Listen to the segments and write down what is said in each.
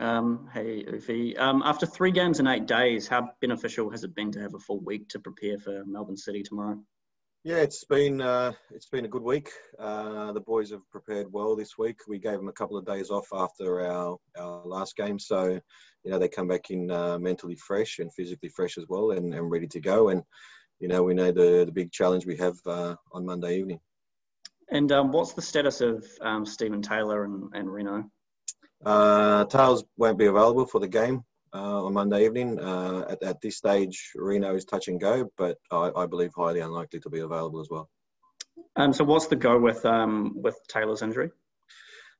Um, hey, Ufi. Um, after three games in eight days, how beneficial has it been to have a full week to prepare for Melbourne City tomorrow? Yeah, it's been uh, it's been a good week. Uh, the boys have prepared well this week. We gave them a couple of days off after our, our last game, so you know they come back in uh, mentally fresh and physically fresh as well, and, and ready to go. And you know we know the the big challenge we have uh, on Monday evening. And um, what's the status of um, Steven Taylor and, and Reno? Uh, Tails won't be available for the game uh, on Monday evening. Uh, at, at, this stage, Reno is touch and go, but I, I, believe highly unlikely to be available as well. Um, so, what's the go with um, with Taylor's injury?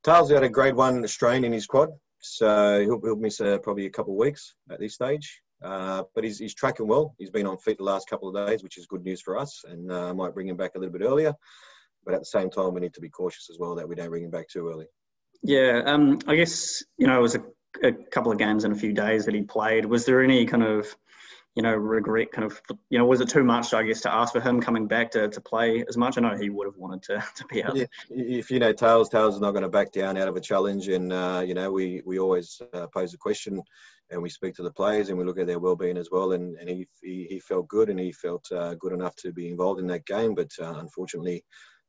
Tails had a grade one strain in his quad, so he'll, he'll miss uh, probably a couple of weeks at this stage. Uh, but he's, he's tracking well. He's been on feet the last couple of days, which is good news for us, and uh, might bring him back a little bit earlier. But at the same time, we need to be cautious as well that we don't bring him back too early. Yeah, um, I guess you know it was a, a, couple of games in a few days that he played. Was there any kind of you know regret? Kind of you know was it too much? I guess to ask for him coming back to, to play as much. I know he would have wanted to, to be out. Yeah, if you know Tails, Tails is not going to back down out of a challenge, and uh, you know we we always uh, pose a question. And we speak to the players and we look at their well-being as well. And, and he, he, he felt good and he felt uh, good enough to be involved in that game. But uh, unfortunately,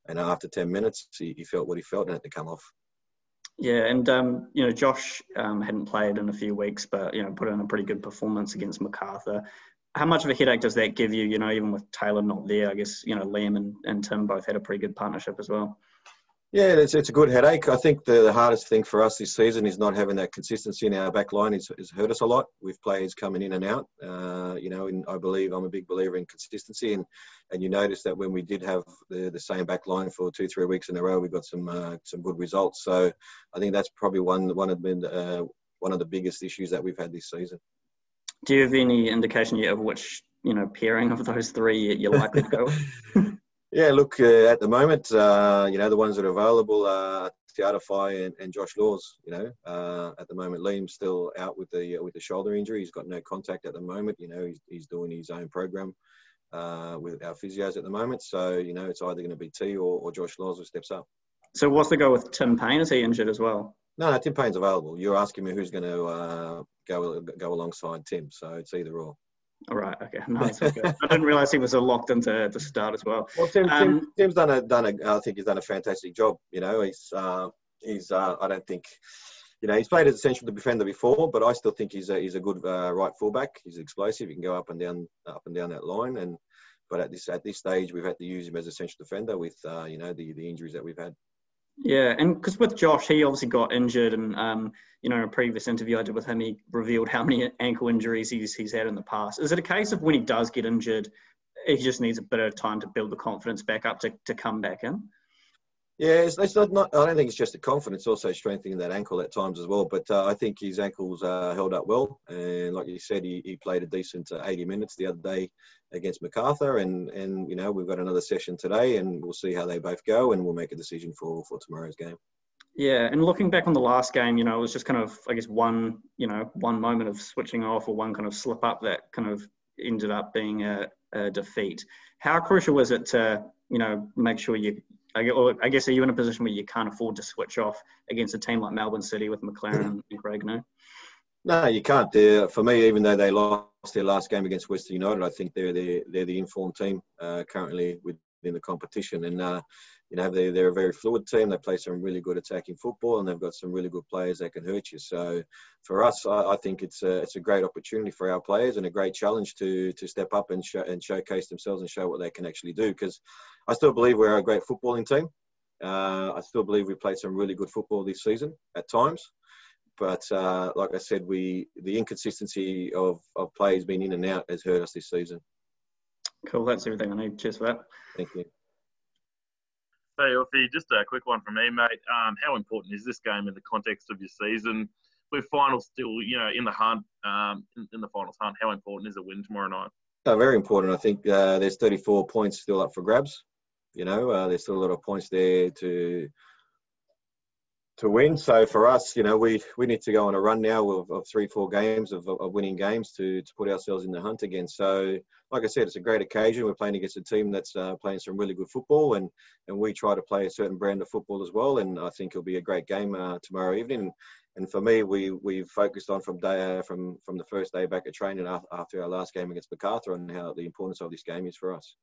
and after 10 minutes, he, he, felt what he felt and had to come off. Yeah, and um, you know Josh um, hadn't played in a few weeks, but you know put in a pretty good performance against Macarthur. How much of a headache does that give you? You know, even with Taylor not there, I guess you know Liam and, and Tim both had a pretty good partnership as well. Yeah, it's, it's a good headache. I think the, the hardest thing for us this season is not having that consistency in our back line. It's, it's hurt us a lot with players coming in and out. Uh, you know, and I believe I'm a big believer in consistency. And, and you notice that when we did have the, the same back line for two, three weeks in a row, we got some uh, some good results. So I think that's probably one one of the uh, one of the biggest issues that we've had this season. Do you have any indication yet of which you know pairing of those three you're likely to go with? Yeah, look, uh, at the moment, uh, you know, the ones that are available are Te Atawhai and, and Josh Laws. You know, uh, at the moment, Liam's still out with the with the shoulder injury. He's got no contact at the moment. You know, he's, he's doing his own program uh, with our physios at the moment. So, you know, it's either going to be T or, or Josh Laws who steps up. So, what's the go with Tim Payne? Is he injured as well? No, no, Tim Payne's available. You're asking me who's going to uh, go go alongside Tim, so it's either or. All right. Okay. Okay. I didn't realize he was locked into the start as well. Well, Tim, um, Tim, Tim's done a done a. I think he's done a fantastic job. You know, he's uh, he's. Uh, I don't think. You know, he's played as a central defender before, but I still think he's a he's a good uh, right fullback. He's explosive. He can go up and down up and down that line. And but at this at this stage, we've had to use him as a central defender with uh, you know the the injuries that we've had. Yeah, and because with Josh, he obviously got injured, and um, you know, in a previous interview I did with him, he revealed how many ankle injuries he's he's had in the past. Is it a case of when he does get injured, he just needs a bit of time to build the confidence back up to, to come back in? Yeah, it's, it's not, not, I don't think it's just the confidence, also strengthening that ankle at times as well. But uh, I think his ankles uh, held up well. And like you said, he, he played a decent uh, 80 minutes the other day against Macarthur. And, and, you know, we've got another session today and we'll see how they both go and we'll make a decision for, for tomorrow's game. Yeah, and looking back on the last game, you know, it was just kind of, I guess, one, you know, one moment of switching off or one kind of slip up that kind of ended up being a, a defeat. How crucial was it to, you know, make sure you I guess are you in a position where you can't afford to switch off against a team like Melbourne City with Maclaren and Craig? No. No, you can't. They're, for me, even though they lost their last game against Western United, I think they're the they're the informed team uh, currently within the competition, and uh, you know they're, they're a very fluid team. They play some really good attacking football, and they've got some really good players that can hurt you. So for us, I, I think it's a it's a great opportunity for our players and a great challenge to to step up and show, and showcase themselves and show what they can actually do. Because I still believe we're a great footballing team. Uh, I still believe we played some really good football this season at times. But uh, like I said, we the inconsistency of, of players being in and out has hurt us this season. Cool, that's everything I need. Cheers for that. Thank you. Hey, Uffy, just a quick one from me, mate. Um, how important is this game in the context of your season? With finals still, you know, in the hunt, um, in, in, the finals hunt, how important is a win tomorrow night? Oh, very important. I think uh, there's 34 points still up for grabs. You know, uh, there's still a lot of points there to to win. So for us, you know, we, we need to go on a run now of, of three, four games of, of winning games to, to put ourselves in the hunt again. So, like I said, it's a great occasion. We're playing against a team that's uh, playing some really good football, and, and we try to play a certain brand of football as well. And I think it'll be a great game uh, tomorrow evening. And for me, we we focused on from day uh, from from the first day back at training after our last game against Macarthur and how the importance of this game is for us.